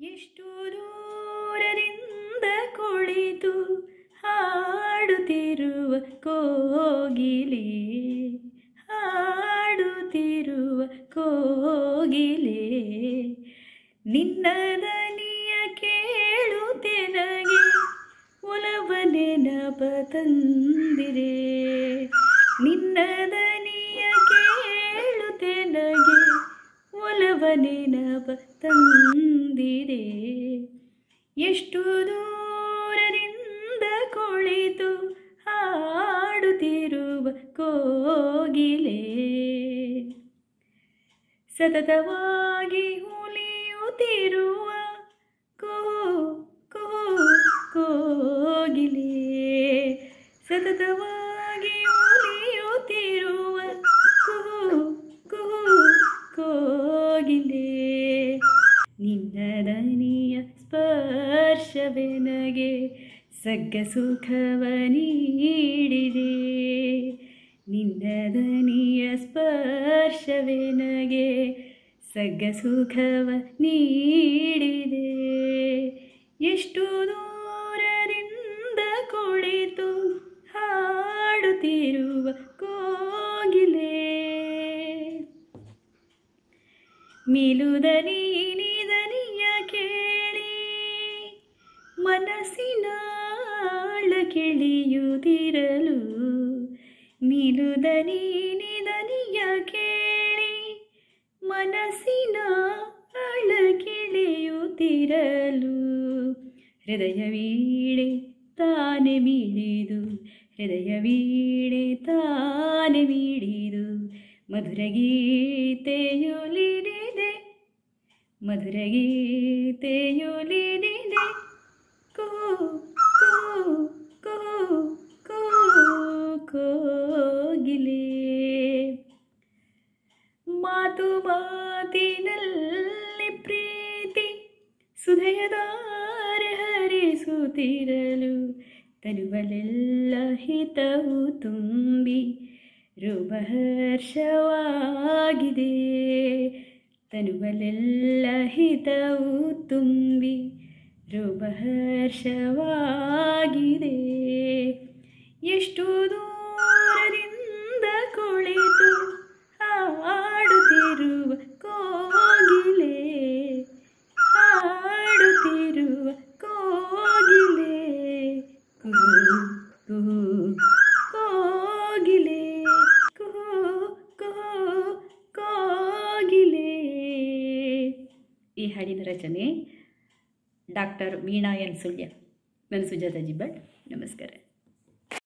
ಎಷ್ಟು ದೂರದಿಂದ ಕುಳಿತು ಹಾಡುತ್ತಿರುವ ಕೋಗಿಲೆ ಹಾಡುತ್ತಿರುವ ಕೋಗಿಲೆ. ನಿನ್ನ ದನಿಯ ಕೇಳುತ್ತೆನಗೆ ಒಲವ ನೆನಪ ತಂದಿರೆ ನಿನ್ನ ದನಿಯ ಕೇಳುತ್ತೆನಗೆ ಒಲವ ನೆನಪ ತಂದಿರೆ ಎಷ್ಟು ದೂರದಿಂದ ಕುಳಿತು ಹಾಡುತ್ತಿರುವ ಕೋಗಿಲೆ. ಸತತವಾಗಿ ಹುಲಿಯುತ್ತಿರುವ ಕೋ ಕೋ ಕೋಗಿಲೆ. ಸತತವಾಗಿ ಸ್ಪರ್ಶವೆನಗೆ ಸಗ್ಗ ಸುಖವ ನೀಡಿದೆ. ನಿನ್ನ ದನಿಯ ಸ್ಪರ್ಶವೆನಗೆ ಸಗ್ಗ ಸುಖವ ನೀಡಿದೆ. ಎಷ್ಟು ದೂರದಿಂದ ಕುಳಿತು ಹಾಡುತ್ತಿರುವ ಕೋಗಿಲೆ. ಮಿಲುದನಿ ನಿದನಿಯ ಕೇಳಿ ಮನಸ್ಸಿನ ಕೇಳಿಯುತ್ತಿರಲು. ಮಿಲುದನಿ ನಿದನಿಯ ಕೇಳಿ ಮನಸ್ಸಿನ ಆಳ ಕೆಳೆಯುತ್ತಿರಲು. ಹೃದಯ ವೀಳೆ ತಾನೆ ಮೀಳಿದು, ಹೃದಯ ವೀಳೆ ತಾನೆ ಮೀಳಿದು. ಮಧುರ ಗೀತೆಯುಲಿಡಿದೆ ಮಾತು ಮಾತಿನಲ್ಲಿ ಪ್ರೀತಿ ಸುಧಯದಾರೆ ಹರಿಸುತ್ತಿರಲು. ತನುವಲೆಲ್ಲ ಹಿತವು ತುಂಬಿ ರುಬಹರ್ಷವಾಗಿದೆ ತನುವಲೆಲ್ಲ ಹಿತವು ತುಂಬಿ ರುಬಹರ್ಷವಾಗಿದೆ ಎಷ್ಟು ಹಾಡಿನ ರಚನೆ ಡಾಕ್ಟರ್ ವೀಣಾ ಎನ್ ಸುಳ್ಯ ನಾನು ಸುಜಾತ ಜಿಬ್ಬಟ್ ನಮಸ್ಕಾರ.